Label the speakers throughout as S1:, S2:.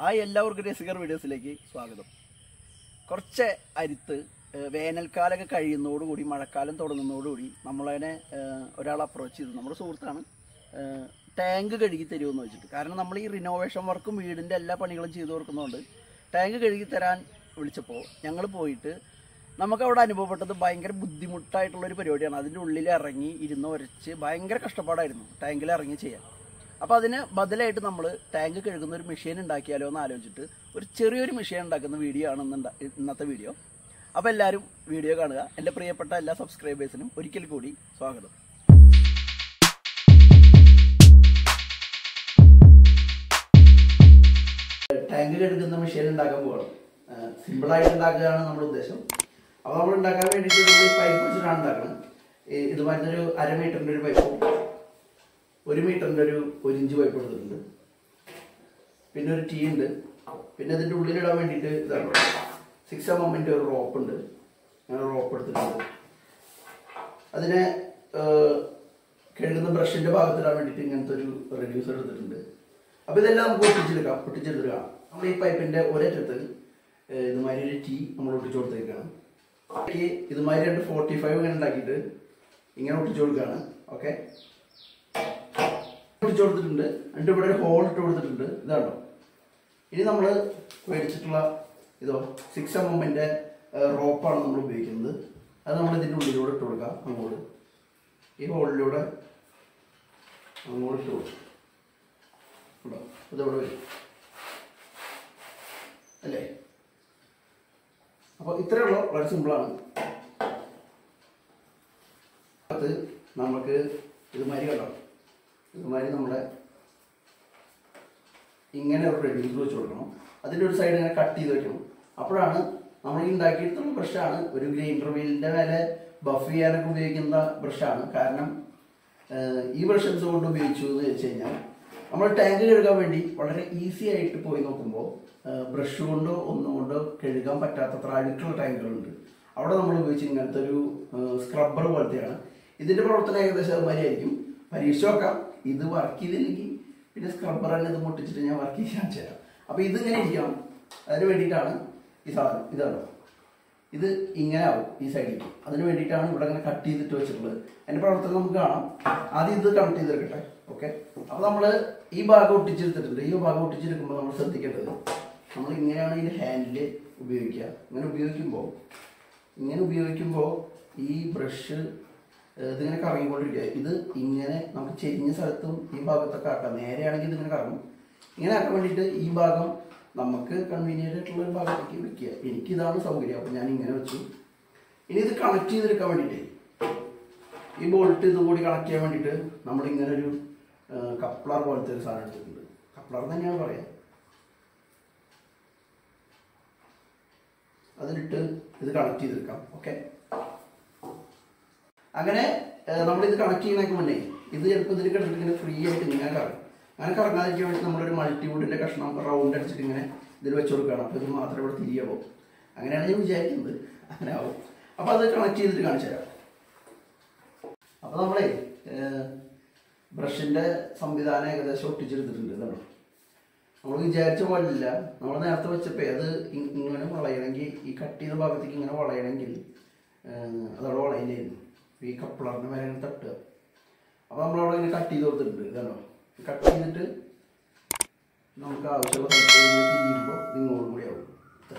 S1: Hi എല്ലാവർക്കും രസികർ വീഡിയോസിലേക്ക് സ്വാഗതം. കുറച്ച് അരുത്ത് വേനൽക്കാലമൊക്കെ കഴിയുന്നതോടുകൂടി മഴക്കാലം തുടങ്ങുന്നതോടുകൂടി നമ്മളതിനെ ഒരാൾ അപ്രോച്ച് ചെയ്തു. നമ്മുടെ സുഹൃത്താണ് ടാങ്ക് കഴുകി തരുമെന്ന് വെച്ചിട്ട്. കാരണം നമ്മൾ ഈ റിനോവേഷൻ വർക്കും വീടിന്റെ എല്ലാ പണികളും ചെയ്തു കൊടുക്കുന്നതുകൊണ്ട് ടാങ്ക് കഴുകി തരാൻ വിളിച്ചപ്പോൾ ഞങ്ങൾ പോയിട്ട് നമുക്കവിടെ അനുഭവപ്പെട്ടത് ഭയങ്കര ബുദ്ധിമുട്ടായിട്ടുള്ളൊരു പരിപാടിയാണ്. അതിന്റെ ഉള്ളിൽ ഇറങ്ങി ഇരുന്ന് ഉരച്ച് ഭയങ്കര കഷ്ടപ്പാടായിരുന്നു. ടാങ്കിൽ ഇറങ്ങി ചെയ്യാൻ. അപ്പോൾ അതിന് ബദലായിട്ട് നമ്മൾ ടാങ്ക് കഴുകുന്ന ഒരു മെഷീൻ ഉണ്ടാക്കിയാലോ എന്ന് ആലോചിച്ചിട്ട് ഒരു ചെറിയൊരു മെഷീൻ ഉണ്ടാക്കുന്ന വീഡിയോ ആണ് ഇന്നത്തെ വീഡിയോ അപ്പോൾ എല്ലാവരും വീഡിയോ കാണുക. എന്റെ പ്രിയപ്പെട്ട എല്ലാ സബ്സ്ക്രൈബേഴ്സിനും ഒരിക്കൽ കൂടി സ്വാഗതം. ടാങ്ക് കഴുകുന്ന മെഷീൻ ഉണ്ടാക്കാൻ പോകണം സിമ്പിളായിട്ട് ഉണ്ടാക്കുകയാണ് നമ്മുടെ ഉദ്ദേശം. അപ്പോൾ നമ്മൾ ഉണ്ടാക്കാൻ വേണ്ടിയിട്ട് പൈപ്പ് വെച്ചിട്ടാണ് ഉണ്ടാക്കുന്നത്. ഒരു അര മീറ്ററിന്റെ ഒരു പൈപ്പും ഒരു മീറ്ററിന്റെ ഒരു ഒരു ഇഞ്ച് പൈപ്പ് എടുത്തിട്ടുണ്ട് പിന്നെ ഒരു ടീ ഉണ്ട്. പിന്നെ ഇതിന്റെ ഉള്ളിലിടാൻ വേണ്ടിയിട്ട് ഇതാണ്. സിക്സ് എം എമ്മിന്റെ ഒരു റോപ്പ് ഉണ്ട്. അങ്ങനെ റോപ്പ് എടുത്തിട്ടുണ്ട്. അതിനെ കഴുകുന്ന ബ്രഷിന്റെ ഭാഗത്തിടാൻ വേണ്ടിയിട്ട് ഇങ്ങനത്തെ ഒരു റെഡ്യൂസർ എടുത്തിട്ടുണ്ട്. അപ്പോൾ ഇതെല്ലാം നമുക്ക് ഒട്ടിച്ചെടുക്കാം. ഒട്ടിച്ചെടുക്കാം നമ്മൾ ഈ പൈപ്പിന്റെ ഒരേറ്റത്തിൽ ഇതുമാതിരി ഒരു ടീ നമ്മൾ ഒട്ടിച്ചു കൊടുത്തേക്കാണ്. ഇതുമാതിരി രണ്ട് ഫോർട്ടി ഫൈവ് ഇങ്ങനെ ഉണ്ടാക്കിയിട്ട് ഇങ്ങനെ ഒട്ടിച്ചു കൊടുക്കുകയാണ്. ഓക്കെ ഒട്ടിച്ചു കൊടുത്തിട്ടുണ്ട്. എന്നിട്ട് ഇവിടെ ഒരു ഹോൾ ഇട്ട് കൊടുത്തിട്ടുണ്ട്. ഇതാണോ ഇനി നമ്മൾ മേടിച്ചിട്ടുള്ള ഇതോ സിക്സ് എം എമ്മിന്റെ റോപ്പാണ് നമ്മൾ ഉപയോഗിക്കുന്നത്. അത് നമ്മൾ ഇതിന്റെ ഉള്ളിലൂടെ ഇട്ട് കൊടുക്കാം. അങ്ങോട്ട്. ഈ ഹോളിലൂടെ അങ്ങോട്ട് ഇട്ട് കൊടുക്കും. ഉണ്ടോ ഇതവിടെ വരും. അല്ലേ? അപ്പോൾ ഇത്രയേ ഉള്ളൂ. വളരെ സിമ്പിളാണ് അത് നമുക്ക് ഇതുമാതിരി കണ്ടോ? ഇതുമാതിരി നമ്മുടെ ഇങ്ങനെ ഒരു റെഡ്യൂസർ വെച്ച് കൊടുക്കണം. അതിന്റെ ഒരു സൈഡ് ഇങ്ങനെ കട്ട് ചെയ്ത് വെക്കണം. അപ്പോഴാണ് നമ്മൾ ഈ ഉണ്ടാക്കിയിട്ടുള്ള ബ്രഷാണ് ഒരു ഗ്രൈൻഡർ വീലിന്റെ മേലെ ബഫ് ചെയ്യാനൊക്കെ ഉപയോഗിക്കുന്ന ബ്രഷാണ്. കാരണം ഈ ബ്രഷ് എന്തുകൊണ്ട് ഉപയോഗിച്ചു എന്ന് വെച്ച് കഴിഞ്ഞാൽ നമ്മൾ ടാങ്ക് കഴുകാൻ വേണ്ടി വളരെ ഈസി ആയിട്ട് പോയി നോക്കുമ്പോൾ ബ്രഷ് കൊണ്ടോ ഒന്നും കൊണ്ടോ കഴുകാൻ പറ്റാത്തത്ര അഴുക്കുള്ള ടാങ്കുകളുണ്ട് അവിടെ നമ്മൾ ഉപയോഗിച്ച് ഇങ്ങനത്തെ ഒരു സ്ക്രബ്ബർ പോലത്തെയാണ്. ഇതിന്റെ പ്രവർത്തനം ഏകദേശം അതുമാതിരി ആയിരിക്കും. പരീക്ഷ നോക്കാം ഇത് വർക്ക് ചെയ്തില്ലെങ്കിൽ പിന്നെ സ്ക്രബ്ബർ ഇത് മുട്ടിച്ചിട്ട് ഞാൻ വർക്ക് ചെയ്യാൻ ചേരാം. അപ്പൊ ഇത് ഇങ്ങനെ ചെയ്യാം അതിന് വേണ്ടിയിട്ടാണ് ഈ സാധനം ഇതാണ് ഇത് ഇങ്ങനെ ആവും ഈ സൈഡിലേക്ക് അതിന് വേണ്ടിയിട്ടാണ് ഇവിടെ ഇങ്ങനെ കട്ട് ചെയ്തിട്ട് വെച്ചിട്ടുള്ളത്. അതിന്റെ പ്രവർത്തനം നമുക്ക് കാണാം. ആദ്യം ഇത് കണക്ട് ചെയ്തെടുക്കട്ടെ. ഓക്കെ അപ്പൊ നമ്മൾ ഈ ഭാഗം ഒട്ടിച്ചെടുത്തിട്ടുണ്ട് ഈ ഭാഗം ഒട്ടിച്ചെടുക്കുമ്പോൾ നമ്മൾ ശ്രദ്ധിക്കേണ്ടത് നമ്മൾ ഇങ്ങനെയാണ് ഇതിന്റെ ഹാൻഡിൽ ഉപയോഗിക്കുക. ഇങ്ങനെ ഉപയോഗിക്കുമ്പോൾ ഇങ്ങനെ ഉപയോഗിക്കുമ്പോൾ ഈ ബ്രഷ് ഇതിങ്ങനെ കറങ്ങിക്കൊണ്ടിരിക്കുക. ഇത് ഇങ്ങനെ നമുക്ക് ചെരിഞ്ഞ സ്ഥലത്തും ഈ ഭാഗത്തൊക്കെ ആക്കാം. നേരെയാണെങ്കിൽ ഇതിങ്ങനെ കറങ്ങും. ഇങ്ങനെ ആക്കാൻ വേണ്ടിയിട്ട് ഈ ഭാഗം നമുക്ക് കൺവീനിയന്റ് ആയിട്ടുള്ള ഒരു ഭാഗത്തേക്ക് വെക്കുക എനിക്കിതാണ് സൗകര്യം. അപ്പോൾ ഞാൻ ഇങ്ങനെ വെച്ചു. ഇനി ഇത് കണക്ട് ചെയ്തെടുക്കാൻ വേണ്ടിയിട്ട് ഈ ബോൾട്ട് ഇതും കൂടി കണക്ട് ചെയ്യാൻ വേണ്ടിയിട്ട് നമ്മൾ ഇങ്ങനെ ഒരു കപ്ലർ പോലത്തെ ഒരു സാധനം എടുത്തിട്ടുണ്ട്. കപ്ലർ തന്നെയാണ് പറയാം. അതിലിട്ട് ഇത് കണക്ട് ചെയ്തെടുക്കാം. ഓക്കെ അങ്ങനെ നമ്മൾ ഇത് കണക്ട് ചെയ്യുന്നതിന് മുന്നേ ഇത് ചിലപ്പോൾ ഇതിൽ കിടന്നിട്ട് ഇങ്ങനെ ഫ്രീ ആയിട്ട് ഇങ്ങനെ കറങ്ങും അങ്ങനെ കറങ്ങാതിരിക്കാൻ വേണ്ടി നമ്മളൊരു മൾട്ടിവുഡിന്റെ കഷ്ണം റൗണ്ട് അടിച്ചിട്ട് ഇങ്ങനെ ഇതിൽ വെച്ച് കൊടുക്കുകയാണ്. അപ്പോൾ ഇത് മാത്രമേ ഇവിടെ തിരിയാവൂ അങ്ങനെയാണ് ഞാൻ വിചാരിക്കുന്നത്. അങ്ങനെ ആവും. അപ്പോൾ അത് കണക്ട് ചെയ്തിട്ട് കാണിച്ചു തരാം. അപ്പോൾ നമ്മളെ ബ്രഷിന്റെ സംവിധാനം ഏകദേശം ഒട്ടിച്ചെടുത്തിട്ടുണ്ട് ഇതാണ് നമ്മൾ വിചാരിച്ച പോലില്ല നമ്മൾ നേരത്തെ വെച്ചപ്പോൾ അത് ഇങ്ങനെ വളയണമെങ്കിൽ ഈ കട്ട് ചെയ്ത ഭാഗത്തേക്ക് ഇങ്ങനെ വളയണമെങ്കിൽ അതവിടെ വളയില്ലായിരുന്നു ഈ കപ്പിളറിന് മേലെ തട്ടുക. അപ്പോൾ നമ്മളവിടെ ഇങ്ങനെ കട്ട് ചെയ്ത് കൊടുത്തിട്ടുണ്ട് ഇതാണോ? കട്ട് ചെയ്തിട്ട് നമുക്ക് ആവശ്യമുള്ള തിരിയുമ്പോൾ നിങ്ങളോട് കൂടി ആവും. ഇത്ര.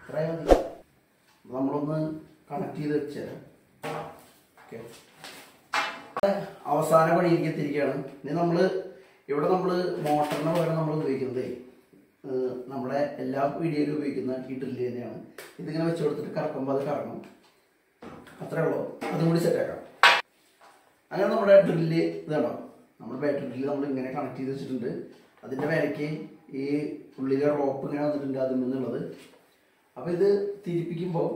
S1: ഇത്രയും നമ്മളൊന്ന് കണക്ട് ചെയ്ത് വെച്ചുതരാം ഓക്കെ അവസാന പണിയിലേക്ക് എത്തിയിരിക്കുകയാണ്. ഇനി നമ്മൾ ഇവിടെ നമ്മൾ മോട്ടറിന് പകരം നമ്മൾ ഉപയോഗിക്കുന്നത് നമ്മുടെ എല്ലാ വീഡിയോയിലും ഉപയോഗിക്കുന്ന ഈ ഡ്രില്ല് തന്നെയാണ്. ഇതിങ്ങനെ വെച്ച് കൊടുത്തിട്ട് കറക്കുമ്പോൾ അത് കറങ്ങും. അത്രേ ഉള്ളൂ. അതും കൂടി സെറ്റാക്കാം അങ്ങനെ നമ്മുടെ ഡ്രില്ല് ഇതാണോ? നമ്മൾ ബാറ്ററി ഡ്രില്ല് നമ്മൾ ഇങ്ങനെ കണക്ട് ചെയ്ത് വെച്ചിട്ടുണ്ട്. അതിന്റെ വിലയ്ക്ക് ഈ ഉള്ളിലെ റോപ്പ് ഇങ്ങനെ വന്നിട്ടുണ്ട് അതിൽ നിന്നുള്ളത്. അപ്പോൾ ഇത് തിരിപ്പിക്കുമ്പോൾ?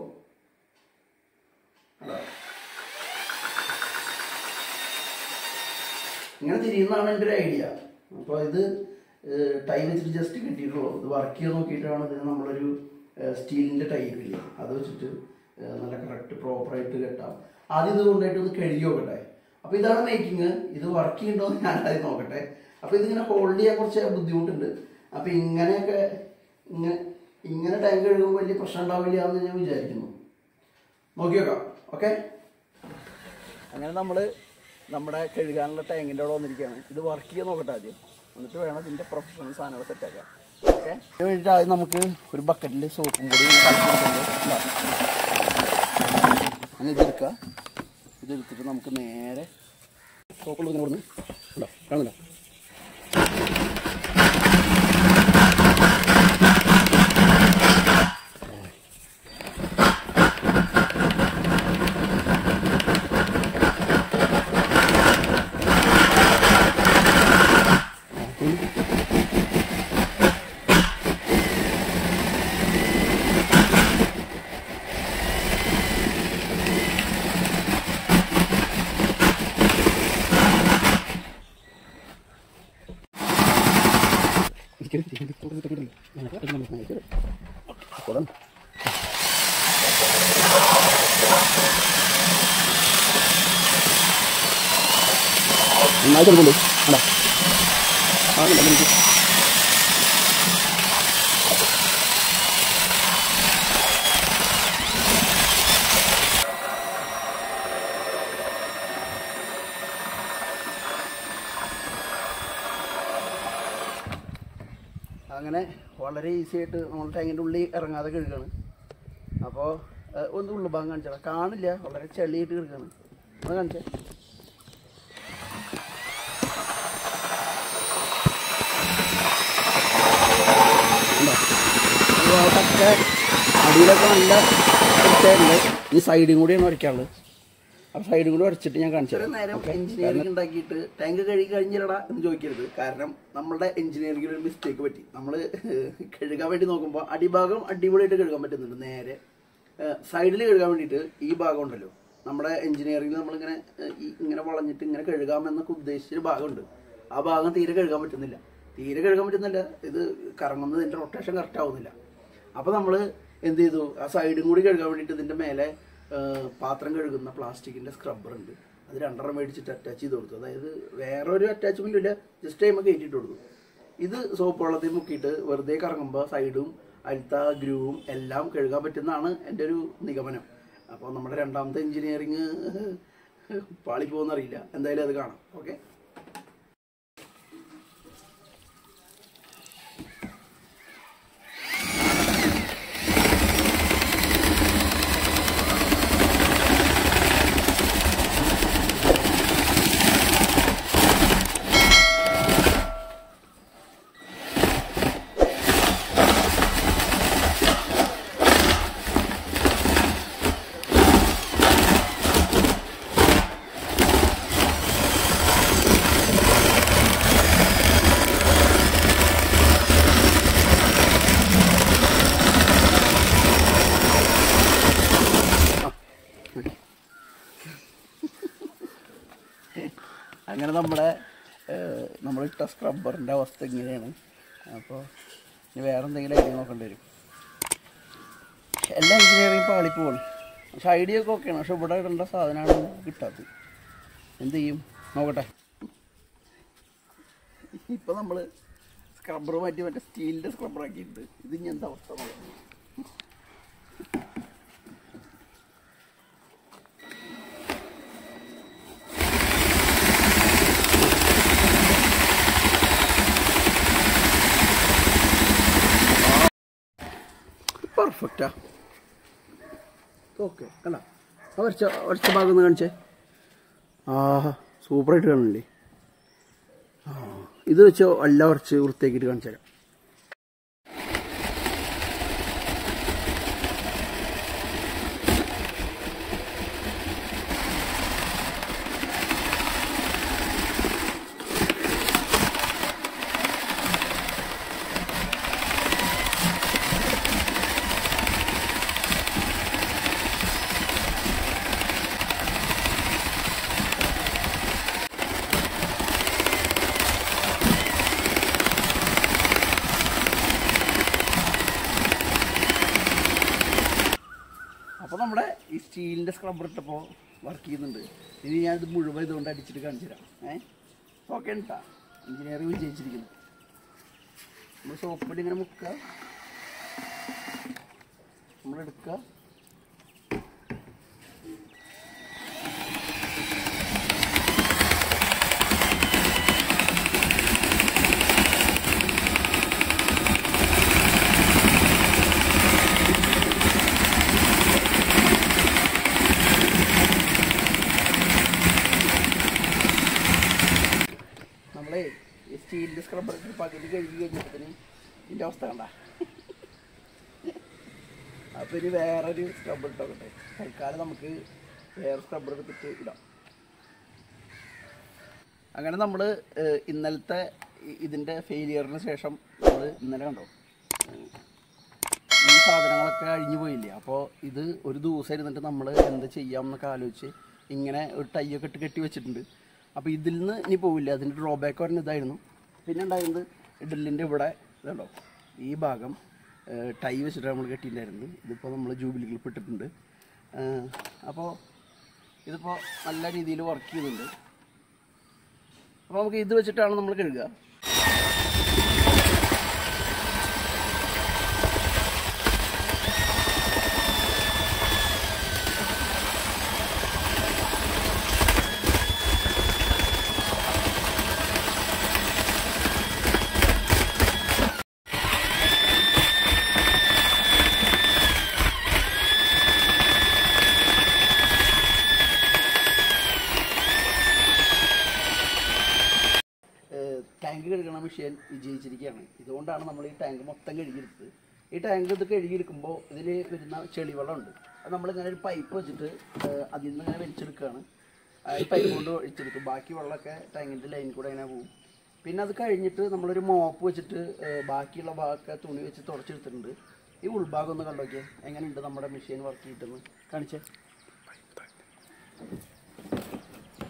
S1: ഇങ്ങനെ തിരിയുന്നതാണ് എന്റെ ഒരു ഐഡിയ അപ്പോൾ ഇത് ടൈ വെച്ചിട്ട് ജസ്റ്റ് കിട്ടിയിട്ടുള്ളൂ. ഇത് വർക്ക് ചെയ്ത് നോക്കിയിട്ടാണ് ഇതിന് നമ്മളൊരു സ്റ്റീലിന്റെ ടൈ ഇല്ലേ അത് വെച്ചിട്ട് നല്ല കറക്റ്റ് പ്രോപ്പറായിട്ട് കെട്ടാം. ആദ്യം ഇത് കൊണ്ടായിട്ട് ഒന്ന് കഴുകി നോക്കട്ടെ. അപ്പോൾ ഇതാണ് മേക്കിങ് ഇത് വർക്ക് ചെയ്യുന്നുണ്ടോ? എന്ന് ഞാൻ ആദ്യം നോക്കട്ടെ. അപ്പോൾ ഇതിങ്ങനെ ഹോൾഡ് ചെയ്യാൻ കുറച്ച് ബുദ്ധിമുട്ടുണ്ട്. അപ്പോൾ ഇങ്ങനെയൊക്കെ ഇങ്ങനെ ഇങ്ങനെ ടാങ്ക് കഴുകുമ്പോൾ വലിയ പ്രശ്നം ഉണ്ടാവില്ല എന്ന് ഞാൻ വിചാരിക്കുന്നു. നോക്കി നോക്കാം ഓക്കെ അങ്ങനെ നമ്മൾ നമ്മുടെ കഴുകാനുള്ള ടാങ്കിന്റെ അവിടെ വന്നിരിക്കുകയാണ്. ഇത് വർക്ക് ചെയ്യാൻ നോക്കട്ടെ ആദ്യം. എന്നിട്ട് വേണം ഇതിന്റെ പ്രൊഫഷണൽ സാധനങ്ങൾ സെറ്റാക്കാം ഓക്കെ അതിന് വേണ്ടിയിട്ട് ആദ്യം നമുക്ക് ഒരു ബക്കറ്റിൽ സോപ്പും കൂടി അങ്ങനെ ഇതെടുക്കുക. ഇതെടുത്തിട്ട് നമുക്ക് നേരെ സോപ്പുള്ള ഇങ്ങനെ കൊടുന്ന് ഉണ്ടോ കാണുന്നില്ല കൊടും നന്നായിട്ട് എടുക്കുള്ളൂ അല്ല ആ അങ്ങനെ വളരെ ഈസി ആയിട്ട് നമ്മൾ ടാങ്കിന്റെ ഉള്ളിൽ ഇറങ്ങാതെ കഴുകാണ്. അപ്പോൾ ഒന്ന് ഉള്ളു ഭാഗം കാണിച്ചാൽ കാണില്ല വളരെ ചെളിയായിട്ട് കിടക്കാണ് അത് കാണിച്ചേ. അടിയിലൊക്കെ നല്ല ഈ സൈഡും കൂടിയാണ് വരയ്ക്കാനുള്ളത്. അപ്പോൾ സൈഡും കൂടി വരച്ചിട്ട് ഞാൻ കാണിച്ചു നേരം എഞ്ചിനീയറിംഗ് ഉണ്ടാക്കിയിട്ട് ടാങ്ക് കഴുകി കഴിഞ്ഞില്ലടാ എന്ന് ചോദിക്കരുത്. കാരണം നമ്മുടെ എഞ്ചിനീയറിംഗിൽ ഒരു മിസ്റ്റേക്ക് പറ്റി. നമ്മൾ കഴുകാൻ വേണ്ടി നോക്കുമ്പോൾ അടിഭാഗം അടിപൊളിയായിട്ട് കഴുകാൻ പറ്റുന്നുണ്ട്. നേരെ സൈഡിൽ കഴുകാൻ വേണ്ടിയിട്ട് ഈ ഭാഗം ഉണ്ടല്ലോ. നമ്മുടെ എഞ്ചിനീയറിംഗിൽ നമ്മളിങ്ങനെ ഇങ്ങനെ വളഞ്ഞിട്ട് ഇങ്ങനെ കഴുകാമെന്നൊക്കെ ഉദ്ദേശിച്ചൊരു ഭാഗമുണ്ട്. ആ ഭാഗം തീരെ കഴുകാൻ പറ്റുന്നില്ല. തീരെ കഴുകാൻ പറ്റുന്നില്ല. ഇത് കറങ്ങുന്നത് ഇതിന്റെ റൊട്ടേഷൻ കറക്റ്റ് ആവുന്നില്ല. അപ്പോൾ നമ്മൾ എന്ത് ചെയ്തു? ആ സൈഡും കൂടി കഴുകാൻ വേണ്ടിയിട്ട് ഇതിന്റെ മേലെ പാത്രം കഴുകുന്ന പ്ലാസ്റ്റിക്കിന്റെ സ്ക്രബ്ബർ ഉണ്ട്. അത് രണ്ടെണ്ണം മേടിച്ചിട്ട് അറ്റാച്ച് ചെയ്ത് കൊടുത്തു. അതായത് വേറെ ഒരു അറ്റാച്ച്മെന്റ് ഇല്ല ജസ്റ്റ് ടൈമൊക്കെ കയറ്റിയിട്ട് കൊടുത്തു. ഇത് സോപ്പ് വെള്ളത്തിൽ മുക്കിയിട്ട് വെറുതെ കറങ്ങുമ്പോൾ സൈഡും അടുത്ത ഗ്രൂവും എല്ലാം കഴുകാൻ പറ്റുന്നതാണ് എന്റെ ഒരു നിഗമനം. അപ്പോൾ നമ്മുടെ രണ്ടാമത്തെ എഞ്ചിനീയറിങ് പാളി പോകുന്നറിയില്ല എന്തായാലും അത് കാണാം. ഓക്കെ അങ്ങനെ നമ്മുടെ ഏഹ്, നമ്മളിട്ട സ്ക്രബ്ബറിന്റെ അവസ്ഥ ഇങ്ങനെയാണ്. അപ്പോൾ ഇനി വേറെ എന്തെങ്കിലും ഐഡിയ നോക്കേണ്ടി വരും. എല്ലാ എഞ്ചിനീയറിംഗ് പാളിപ്പോണ് പക്ഷെ ഐഡിയ ഒക്കെ ഓക്കെയാണ് പക്ഷെ ഇവിടെ ഇടേണ്ട സാധനമാണ് കിട്ടാത്തത്. എന്ത് ചെയ്യും? നോക്കട്ടെ. ഇപ്പം നമ്മൾ സ്ക്രബ്ബർ മാറ്റി മറ്റേ സ്റ്റീലിന്റെ സ്ക്രബ്ബറാക്കിയിട്ടുണ്ട് ഇത് ഇനി എന്താ അവസ്ഥ നോക്കാം. പെർഫെക്റ്റാ ഓക്കെ കണ്ട? ഒരച്ച വരച്ച ഭാഗം ഒന്ന് കാണിച്ചേ. ആ സൂപ്പറായിട്ട് കാണില്ലേ ആ ഇത് വെച്ച് എല്ലാം ഉറച്ച് വൃത്തിയാക്കിയിട്ട് കാണിച്ചു തരാം അപ്പോൾ നമ്മുടെ ഈ സ്റ്റീലിന്റെ സ്ക്രബ്ബർ ഇട്ടപ്പോൾ വർക്ക് ചെയ്യുന്നുണ്ട്. ഇനി ഞാനിത് മുഴുവൻ ഇതുകൊണ്ട് അടിച്ചിട്ട് കാണിച്ചു തരാം. ഏ? ഓക്കെ ഉണ്ടാ എഞ്ചിനീയറിംഗ് വിജയിച്ചിരിക്കുന്നു. നമ്മൾ സോപ്പിട്ട് ഇങ്ങനെ മുക്കുക. നമ്മൾ എടുക്കുക നമ്മളെ ഈ സ്റ്റീലിന്റെ സ്ക്രബ്ബർ പകുതി കഴുകി കഴിഞ്ഞപ്പോഴത്തേന് ഇതിന്റെ അവസ്ഥ കണ്ട. അപ്പോൾ ഇനി വേറൊരു സ്ക്രബ്ബർ ഇട്ടോക്കട്ടെ തൽക്കാലം നമുക്ക് വേറെ സ്ക്രബ്ബർ എടുത്തിട്ട് ഇടാം. അങ്ങനെ നമ്മൾ ഇന്നലത്തെ ഇതിന്റെ ഫെയിലിയറിന് ശേഷം നമ്മൾ ഇന്നലെ കണ്ടോ? ഈ സാധനങ്ങളൊക്കെ അഴിഞ്ഞു പോയില്ലേ? അപ്പോൾ ഇത് ഒരു ദിവസം ഇരുന്നിട്ട് നമ്മൾ എന്ത് ചെയ്യാം എന്നൊക്കെ ആലോചിച്ച് ഇങ്ങനെ ഒരു ടൈയൊക്കെ ഇട്ട് കെട്ടി വെച്ചിട്ടുണ്ട്. അപ്പോൾ ഇതിൽ നിന്ന് ഇനി പോവില്ല. അതിന്റെ ഡ്രോബാക്ക് പറഞ്ഞ ഇതായിരുന്നു. പിന്നെ ഉണ്ടായിരുന്നത് ഡ്രില്ലിന്റെ ഇവിടെ ഇതുണ്ടോ? ഈ ഭാഗം ടൈ വെച്ചിട്ട് നമ്മൾ കെട്ടിയിട്ടുണ്ടായിരുന്നത് ഇതിപ്പോൾ നമ്മൾ ജൂബിലി ക്ലിപ്പ് ഇട്ടിട്ടുണ്ട്. അപ്പോൾ ഇതിപ്പോൾ നല്ല രീതിയിൽ വർക്ക് ചെയ്യുന്നുണ്ട് അപ്പോൾ നമുക്ക് ഇത് വെച്ചിട്ടാണ് നമ്മൾ കഴുകുക. ടാങ്ക് കഴുകണ മെഷീൻ വിജയിച്ചിരിക്കുകയാണ്. ഇതുകൊണ്ടാണ് നമ്മൾ ഈ ടാങ്ക് മൊത്തം കഴുകിയെടുത്തത്. ഈ ടാങ്ക് ഇത് കഴുകിയെടുക്കുമ്പോൾ ഇതിൽ വരുന്ന ചെളിവെള്ളമുണ്ട്. അത് നമ്മളിങ്ങനെ ഒരു പൈപ്പ് വെച്ചിട്ട് അതിൽ നിന്ന് ഇങ്ങനെ വലിച്ചെടുക്കുകയാണ്. ഈ പൈപ്പ് കൊണ്ട് ഒഴിച്ചെടുക്കും ബാക്കി വെള്ളമൊക്കെ ടാങ്കിന്റെ ലൈൻ കൂടെ ഇങ്ങനെ പോകും. പിന്നെ അത് കഴിഞ്ഞിട്ട് നമ്മളൊരു മോപ്പ് വെച്ചിട്ട് ബാക്കിയുള്ള ഭാഗമൊക്കെ തുണി വെച്ച് തുടച്ചെടുത്തിട്ടുണ്ട്. ഈ ഉൾഭാഗം ഒന്ന് കണ്ടോക്കിയേ. എങ്ങനെയുണ്ട് നമ്മുടെ മെഷീൻ വർക്ക് ചെയ്തിട്ടെന്ന്? കാണിച്ചേ.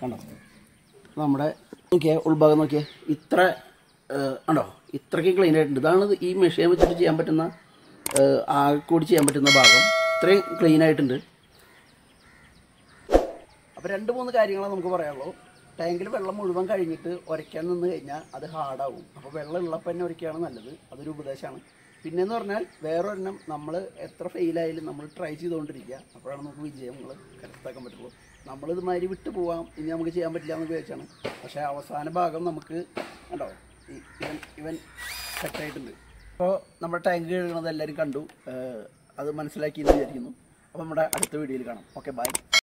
S1: കണ്ടോ? നമ്മുടെ നോക്കിയേ ഉൾഭാഗം നോക്കിയേ. ഇത്ര ഉണ്ടോ ഇത്രയ്ക്ക് ക്ലീൻ ആയിട്ടുണ്ട്. ഇതാണ് ഈ മെഷീൻ വെച്ചിട്ട് ചെയ്യാൻ പറ്റുന്ന ആൾക്കൂടി കൂടി ചെയ്യാൻ പറ്റുന്ന ഭാഗം. ഇത്രയും ക്ലീൻ ആയിട്ടുണ്ട്. അപ്പോൾ രണ്ട് മൂന്ന് കാര്യങ്ങളാണ് നമുക്ക് പറയാനുള്ളൂ. ടാങ്കിൽ വെള്ളം മുഴുവൻ കഴിഞ്ഞിട്ട് ഉരയ്ക്കാൻ നിന്ന് കഴിഞ്ഞാൽ അത് ഹാർഡാവും അപ്പോൾ വെള്ളം ഉള്ളപ്പോൾ തന്നെ ഉരയ്ക്കുകയാണ് നല്ലത്. അതൊരു ഉപദേശമാണ്. പിന്നെന്ന് പറഞ്ഞാൽ വേറൊരെണ്ണം നമ്മൾ എത്ര ഫെയിലായാലും നമ്മൾ ട്രൈ ചെയ്തുകൊണ്ടിരിക്കുക. അപ്പോഴാണ് നമുക്ക് വിജയങ്ങൾ കരസ്ഥാക്കാൻ പറ്റുള്ളൂ. നമ്മളിത് മാതിരി വിട്ടു പോവാം. ഇനി നമുക്ക് ചെയ്യാൻ പറ്റില്ല എന്ന് വിചാരിച്ചാണ്. പക്ഷേ അവസാന ഭാഗം നമുക്ക് കണ്ടോ? ഇവൻ ഇവൻ സെറ്റായിട്ടുണ്ട് അപ്പോൾ നമ്മുടെ ടാങ്ക് കഴുകണത് എല്ലാവരും കണ്ടു. അത് മനസ്സിലാക്കി എന്ന് വിചാരിക്കുന്നു. അപ്പോൾ നമ്മുടെ അടുത്ത വീഡിയോയിൽ കാണാം. Okay bye